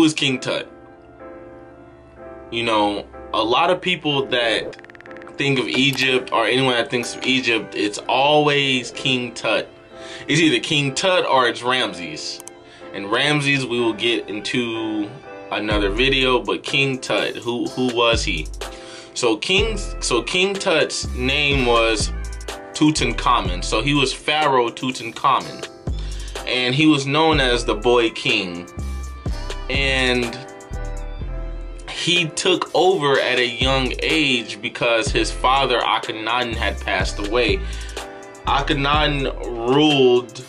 who is King Tut? You know, a lot of people that think of Egypt or anyone that thinks of Egypt, it's always King Tut. It's either King Tut or it's Ramses. And Ramses we will get into another video, but King Tut, who who was he? So King so King Tut's name was Tutankhamun. So he was Pharaoh Tutankhamun. And he was known as the boy king. And he took over at a young age because his father Akhenaten had passed away. Akhenaten ruled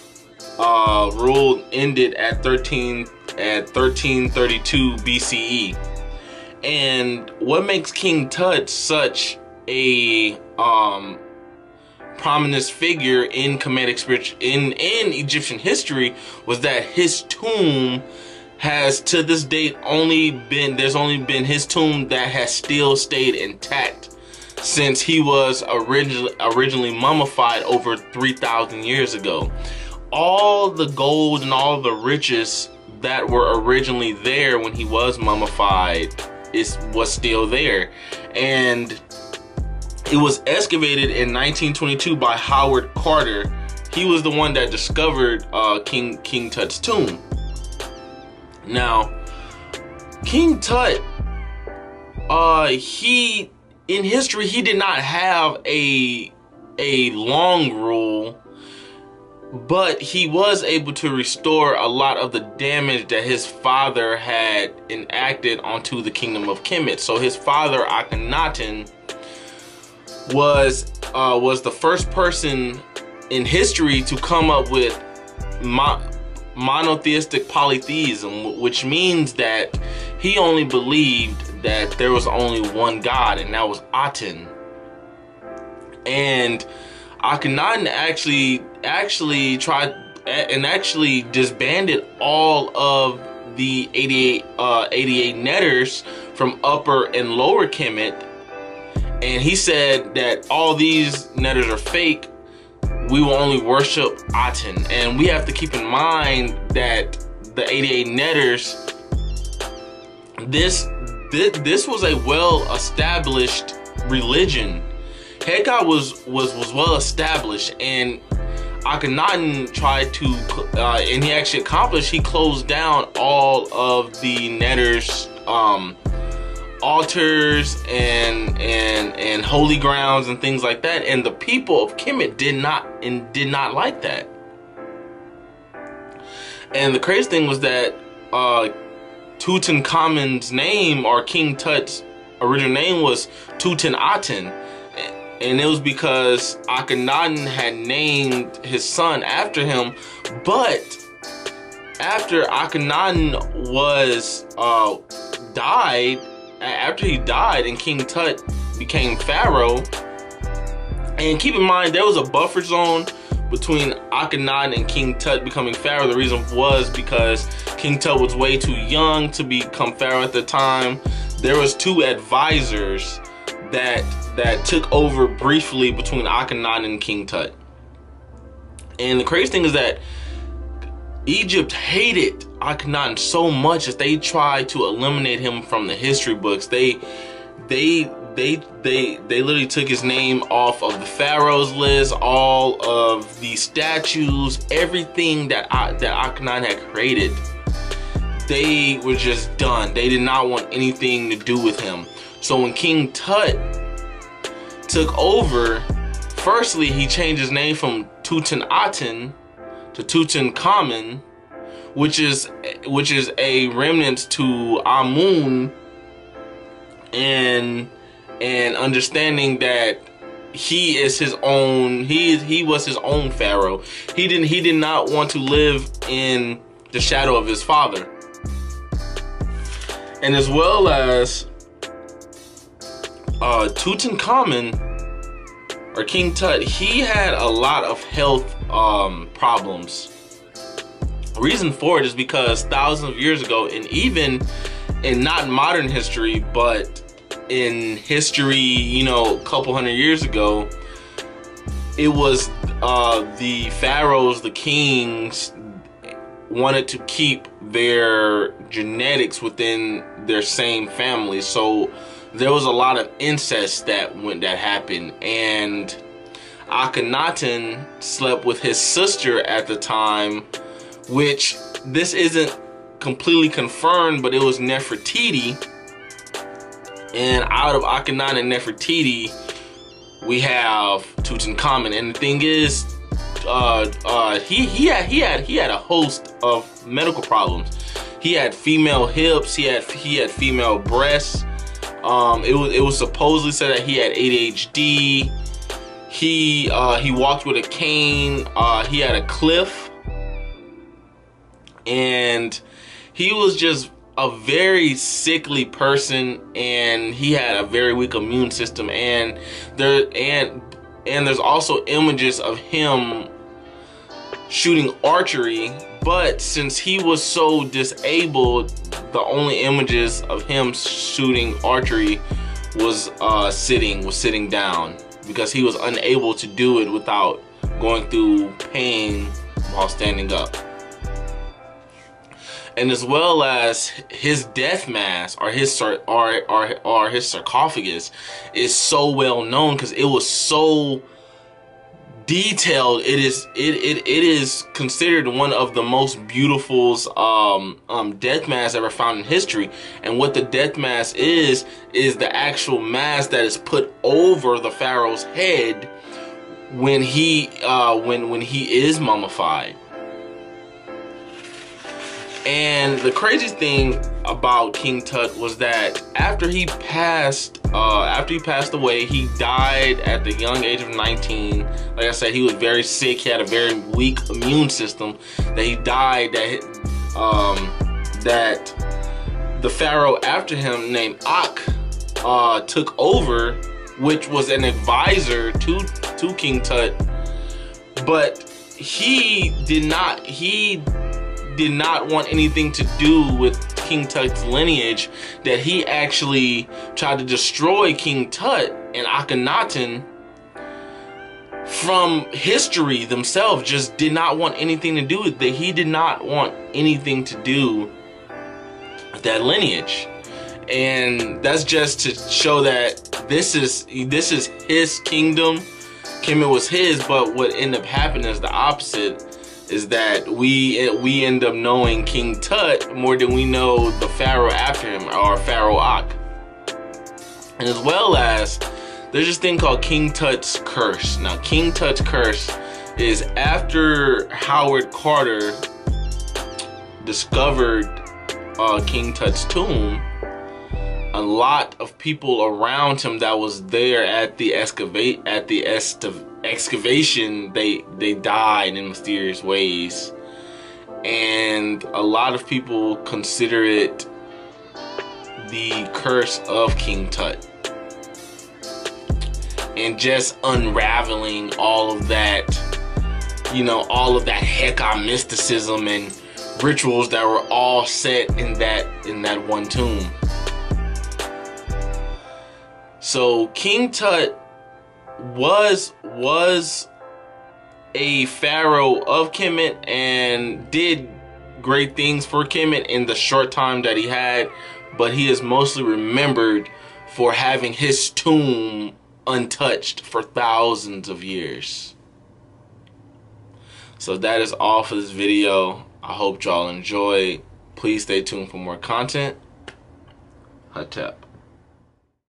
uh, ruled ended at 13 at 1332 BCE. And what makes King Tut such a um, prominent figure in Kemetic spiritual in in Egyptian history was that his tomb has to this date only been there's only been his tomb that has still stayed intact since he was originally originally mummified over 3000 years ago. All the gold and all the riches that were originally there when he was mummified is was still there. And it was excavated in 1922 by Howard Carter. He was the one that discovered uh, King King Tut's tomb now, King Tut, uh, he in history he did not have a a long rule, but he was able to restore a lot of the damage that his father had enacted onto the kingdom of Kemet. So his father Akhenaten was uh, was the first person in history to come up with monotheistic polytheism, which means that he only believed that there was only one God, and that was Aten. And Akhenaten actually actually tried and actually disbanded all of the 88 uh, 88 neters from upper and lower Kemet and he said that all these neters are fake we will only worship Aten. And we have to keep in mind that the 88 Neters, this, this, this was a well-established religion. Heka was, was, was well-established and Akhenaten tried to, uh, and he actually accomplished, he closed down all of the Neters, um, altars and and and holy grounds and things like that. And the people of Kemet did not and did not like that. And the crazy thing was that uh Tutankhamun's name or King Tut's original name was Tutankhaten and it was because Akhenaten had named his son after him. But after Akhenaten was uh died after he died and King Tut became Pharaoh, and keep in mind there was a buffer zone between Akhenaten and King Tut becoming Pharaoh. The reason was because King Tut was way too young to become Pharaoh at the time. There was two advisors that that took over briefly between Akhenaten and King Tut. And the crazy thing is that Egypt hated Akhenaten so much that they tried to eliminate him from the history books. They they they they they literally took his name off of the pharaoh's list, all of the statues, everything that I, that Akhenaten had created. They were just done. They did not want anything to do with him. So when King Tut took over, firstly he changed his name from Tutankhaten to Tutankhamun, which is which is a remnant to Amun, and and understanding that he is his own he he was his own pharaoh. He didn't he did not want to live in the shadow of his father. And as well as uh, Tutankhamun or King Tut, he had a lot of health um, problems. Reason for it is because thousands of years ago, and even in not modern history, but in history, you know, a couple hundred years ago, it was uh, the pharaohs, the kings, wanted to keep their genetics within their same family. So there was a lot of incest that went that happened and Akhenaten slept with his sister at the time, which this isn't completely confirmed, but it was Nefertiti. And out of Akhenaten and Nefertiti, we have Tutankhamun. And the thing is, uh, uh, he he had he had he had a host of medical problems. He had female hips. He had he had female breasts. Um, it was it was supposedly said that he had ADHD. He uh, he walked with a cane. Uh, he had a cliff, and he was just a very sickly person, and he had a very weak immune system. And there and and there's also images of him shooting archery but since he was so disabled the only images of him shooting archery was uh, sitting was sitting down because he was unable to do it without going through pain while standing up. And as well as his death mask or his or, or, or his sarcophagus is so well known because it was so detailed it is it, it it is considered one of the most beautiful um um death masks ever found in history. And what the death mask is is the actual mask that is put over the pharaoh's head when he uh when when he is mummified and the crazy thing about King Tut was that after he passed, uh, after he passed away, he died at the young age of 19. Like I said, he was very sick. He had a very weak immune system. That he died. That um, that the pharaoh after him, named Ak, uh, took over, which was an advisor to to King Tut. But he did not. He did not want anything to do with King Tut's lineage, that he actually tried to destroy King Tut and Akhenaten from history themselves just did not want anything to do with that he did not want anything to do with that lineage. And that's just to show that this is this is his kingdom. Kemet was his but what ended up happening is the opposite is that we we end up knowing King Tut more than we know the pharaoh after him or Pharaoh Ak. And as well as there's this thing called King Tut's curse. Now King Tut's curse is after Howard Carter discovered uh, King Tut's tomb, a lot of people around him that was there at the excavate at the est- excavation they they died in mysterious ways. And a lot of people consider it the curse of King Tut. And just unraveling all of that you know all of that Heka mysticism and rituals that were all set in that in that one tomb. So King Tut was was a pharaoh of Kemet and did great things for Kemet in the short time that he had, but he is mostly remembered for having his tomb untouched for thousands of years. So that is all for this video. I hope y'all enjoy. Please stay tuned for more content. Hotep.